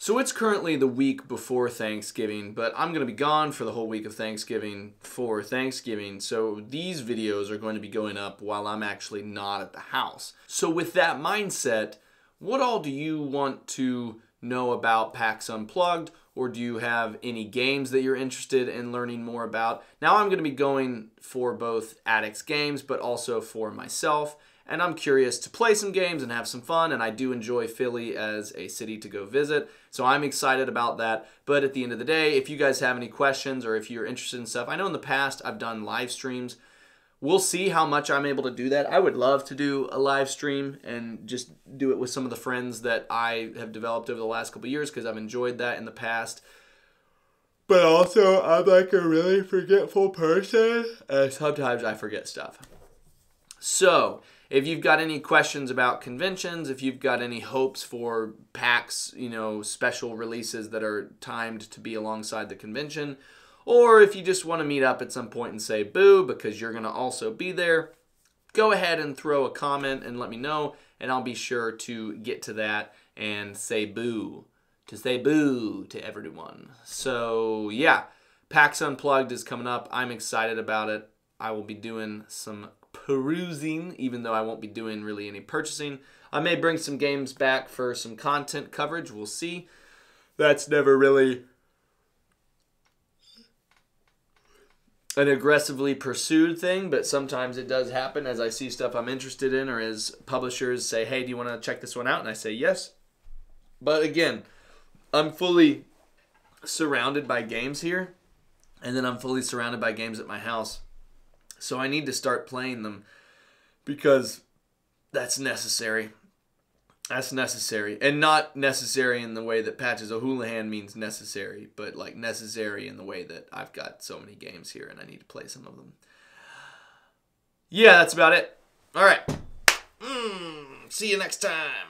So it's currently the week before Thanksgiving, but I'm going to be gone for the whole week of Thanksgiving for Thanksgiving. So these videos are going to be going up while I'm actually not at the house. So with that mindset, what all do you want to know about PAX Unplugged? Or do you have any games that you're interested in learning more about? Now I'm going to be going for both Addicts games, but also for myself and I'm curious to play some games and have some fun, and I do enjoy Philly as a city to go visit, so I'm excited about that. But at the end of the day, if you guys have any questions or if you're interested in stuff, I know in the past I've done live streams. We'll see how much I'm able to do that. I would love to do a live stream and just do it with some of the friends that I have developed over the last couple years because I've enjoyed that in the past. But also, I'm like a really forgetful person, and sometimes I forget stuff. So, if you've got any questions about conventions, if you've got any hopes for PAX, you know, special releases that are timed to be alongside the convention, or if you just want to meet up at some point and say boo because you're going to also be there, go ahead and throw a comment and let me know, and I'll be sure to get to that and say boo, to say boo to everyone. So, yeah, PAX Unplugged is coming up. I'm excited about it. I will be doing some perusing, even though I won't be doing really any purchasing. I may bring some games back for some content coverage. We'll see. That's never really an aggressively pursued thing, but sometimes it does happen as I see stuff I'm interested in or as publishers say, hey, do you want to check this one out? And I say yes. But again, I'm fully surrounded by games here, and then I'm fully surrounded by games at my house. So I need to start playing them because that's necessary. That's necessary. And not necessary in the way that Patches O'Houlihan means necessary, but like necessary in the way that I've got so many games here and I need to play some of them. Yeah, that's about it. All right. Mm, see you next time.